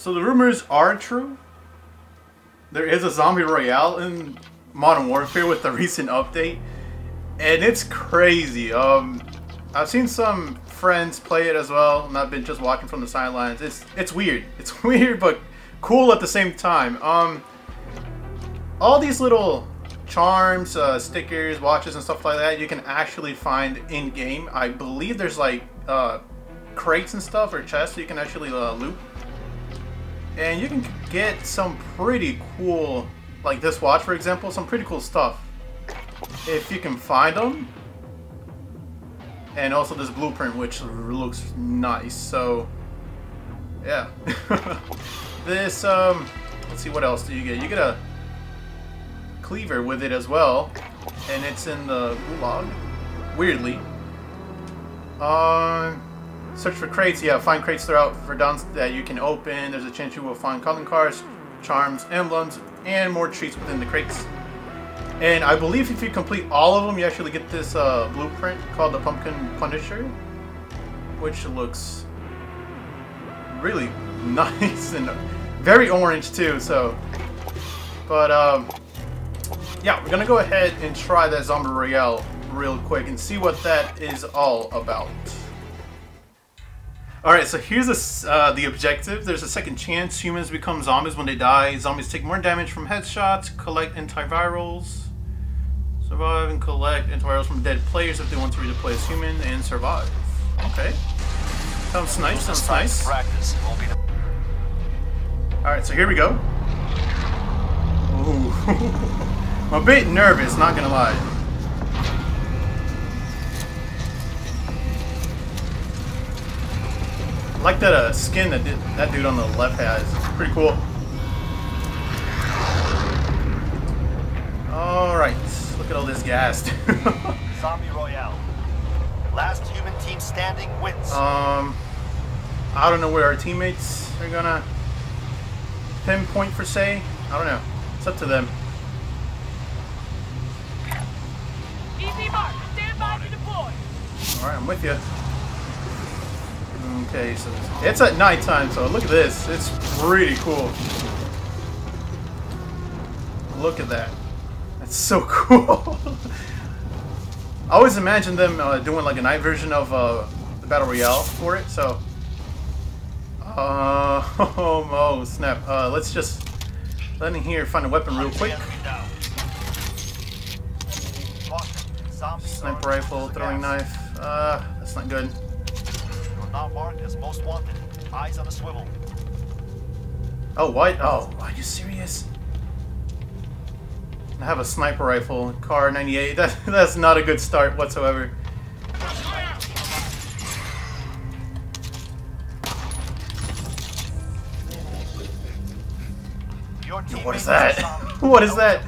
So the rumors are true. There is a zombie royale in Modern Warfare with the recent update, and it's crazy. Um, I've seen some friends play it as well, and I've been just watching from the sidelines. It's it's weird. It's weird, but cool at the same time. Um, all these little charms, uh, stickers, watches, and stuff like that you can actually find in game. I believe there's like uh, crates and stuff or chests you can actually uh, loot. And you can get some pretty cool, like this watch for example, some pretty cool stuff. If you can find them. And also this blueprint which looks nice, so yeah. this, um, let's see what else do you get. You get a cleaver with it as well, and it's in the gulag, weirdly. Uh, search for crates, yeah, find crates throughout Verdansk that you can open. There's a chance you will find calling cards, charms, emblems, and more treats within the crates. And I believe if you complete all of them, you actually get this uh, blueprint called the Pumpkin Punisher, which looks really nice and very orange too, so. But, um, yeah, we're gonna go ahead and try that Zombie Royale real quick and see what that is all about. Alright, so here's a, uh, the objective. There's a second chance. Humans become zombies when they die. Zombies take more damage from headshots. Collect antivirals. Survive and collect antivirals from dead players if they want to redeploy as human and survive. Okay. Sounds nice, sounds nice. Alright, so here we go. Ooh. I'm a bit nervous, not gonna lie. I like that uh, skin that that dude on the left has. Pretty cool. Alright, look at all this gas. Zombie Royale. Last human team standing wins. Um, I don't know where our teammates are gonna pinpoint for say. I don't know. It's up to them. Easy mark. Stand by to deploy. Alright, I'm with you. Okay, so it's at nighttime, so look at this. It's pretty cool. Look at that. That's so cool. I always imagined them uh, doing like a night version of uh, the Battle Royale for it, so... Uh, oh, oh snap. Uh, let's just let in here find a weapon real quick. Sniper rifle, throwing knife. Uh, that's not good. Now marked as most wanted. Eyes on a swivel. Oh, what? Oh, are you serious? I have a sniper rifle, Kar98. That, that's not a good start whatsoever. what is that? Um, what is that?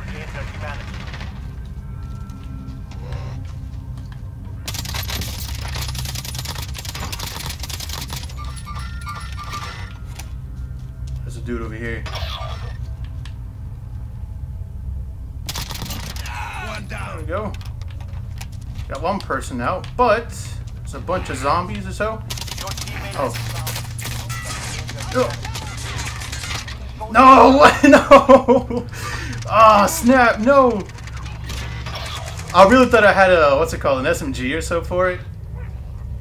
Down. There we go. Got one person out, but there's a bunch of zombies or so. Oh. No! no! Oh, snap! No! I really thought I had a, what's it called, an SMG or so for it.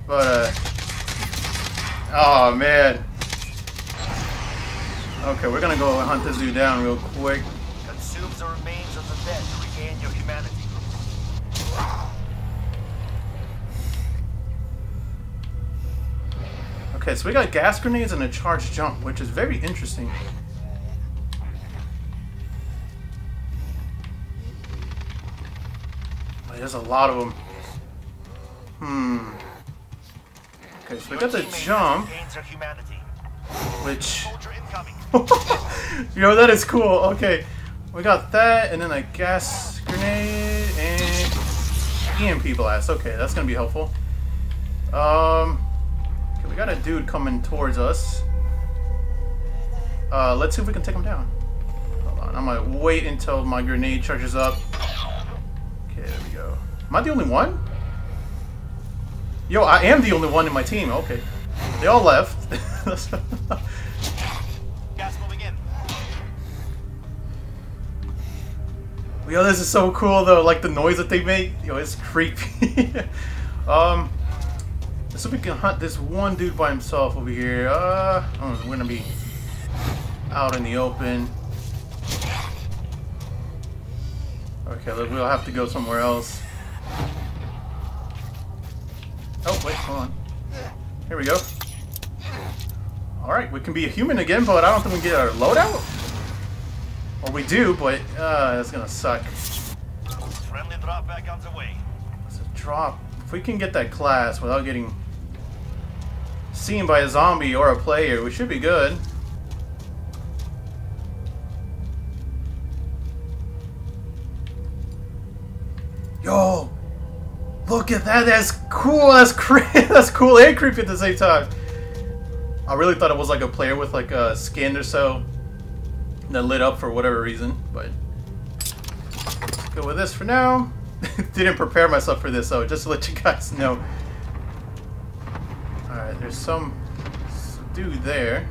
But, uh... Oh, man. Okay, we're gonna go hunt this dude down real quick. The remains of the dead to regain your humanity. Okay, so we got gas grenades and a charged jump, which is very interesting. There's a lot of them. Hmm. Okay, so we got the jump, which Yo, that is cool. Okay. We got that, and then a gas grenade, and EMP blast. Okay, that's gonna be helpful. Um, Okay, we got a dude coming towards us. Uh, let's see if we can take him down. Hold on, I'm gonna wait until my grenade charges up. Okay, there we go. Am I the only one? Yo, I am the only one in my team. Okay. They all left. Gas moving in. Yo, this is so cool though. Like the noise that they make. Yo, it's creepy. um, so we can hunt this one dude by himself over here. Uh, we're gonna be out in the open. Okay, look, we'll have to go somewhere else. Oh, wait, hold on. Here we go. Alright, we can be a human again, but I don't think we can get our loadout? Or we do, but uh, that's gonna suck. Friendly drop back on the way. It's a drop. If we can get that class without getting seen by a zombie or a player, we should be good. Yo! Look at that! That's cool! That's creepy! That's cool and creepy at the same time! I really thought it was like a player with like a skin or so that lit up for whatever reason, but go with this for now. Didn't prepare myself for this though, just to let you guys know. There's some, dude there.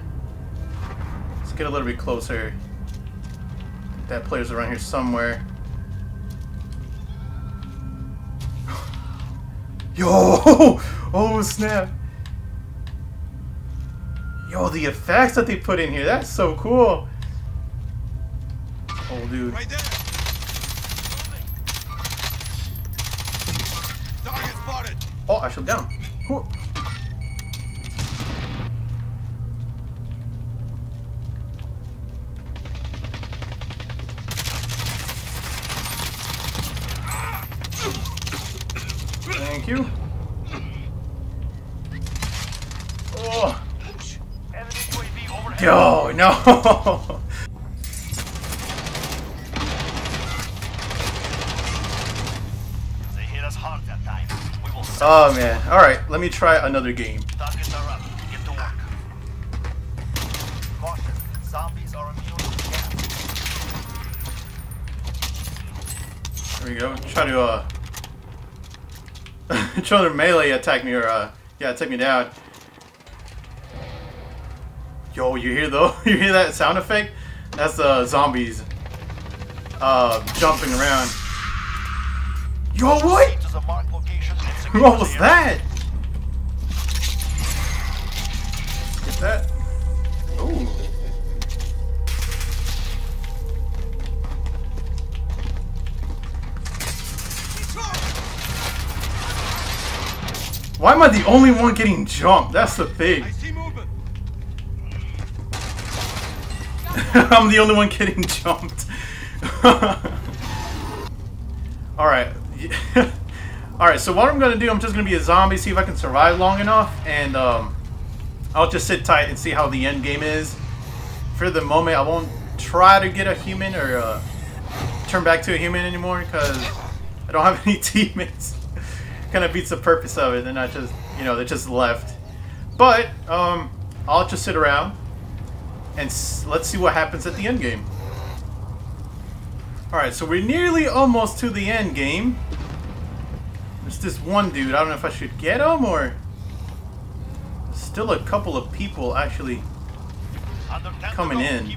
Let's get a little bit closer. That player's around here somewhere. Yo! Oh snap! Yo, the effects that they put in here, that's so cool! Oh, dude. Right there. Target spotted. Oh, I shot down. Whew. Thank you. Oh, yo, no. Oh man. All right, let me try another game. There we go. Try to uh, try to melee attack me or uh, yeah, take me down. Yo, you hear though? You hear that sound effect? That's the uh, zombies uh jumping around. Yo, what? To the marked location and secure What was that? Get that? Why am I the only one getting jumped? That's the thing. I see movement. I'm the only one getting jumped. Alright. Alright, so what I'm gonna do, I'm just gonna be a zombie, see if I can survive long enough, and um, I'll just sit tight and see how the end game is. For the moment, I won't try to get a human or uh, turn back to a human anymore because I don't have any teammates. Kind of beats the purpose of it, and I just, you know, they're just left. But um, I'll just sit around and s- let's see what happens at the end game. Alright, so we're nearly almost to the end game. There's this one dude. I don't know if I should get him or... Still a couple of people actually. Under 10 to Coming in.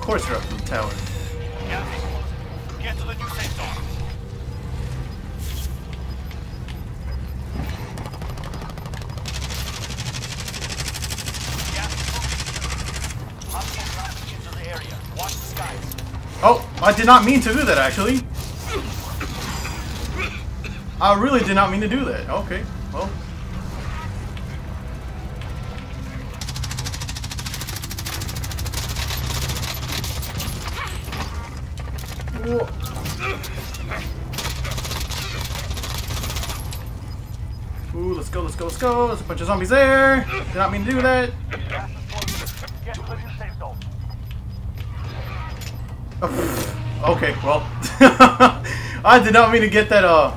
Of course you're up in the tower. Closing. Get to the new safe. Oh, I did not mean to do that actually. I really did not mean to do that. Okay, Whoa. Ooh, let's go, let's go, let's go. There's a bunch of zombies there. Did not mean to do that. Gas is closing. Get to the new safe zone. okay, well. I did not mean to get that uh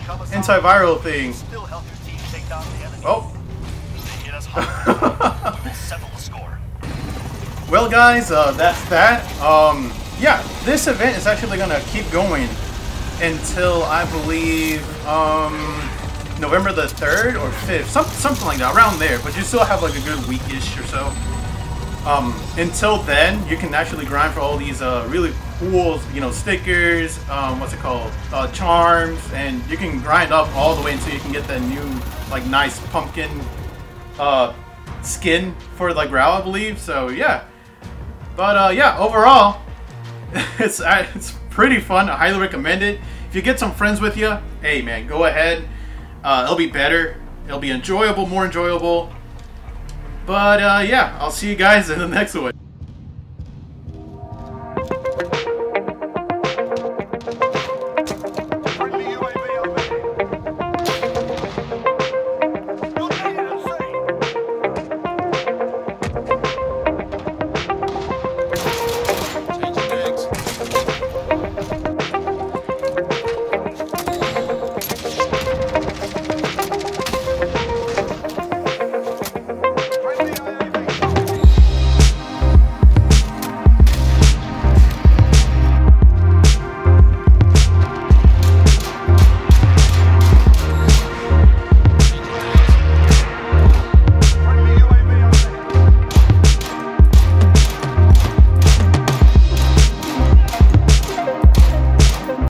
Become a zombie. antiviral thing. Still Well, guys, uh, that's that. Um, yeah, this event is actually gonna keep going until I believe um, November the 3rd or 5th, some, something like that, around there. But you still have like a good weekish or so. Um, until then, you can actually grind for all these uh, really cool, you know, stickers, um, what's it called, uh, charms, and you can grind up all the way until you can get that new, like, nice pumpkin uh, skin for like Grau, I believe. So yeah, but uh, yeah, overall, it's it's pretty fun. I highly recommend it. If you get some friends with you, hey man, go ahead. Uh, it'll be better. It'll be enjoyable, more enjoyable. But uh, yeah, I'll see you guys in the next one.